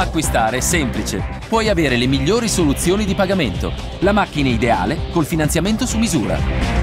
Acquistare è semplice. Puoi avere le migliori soluzioni di pagamento. La macchina ideale col finanziamento su misura.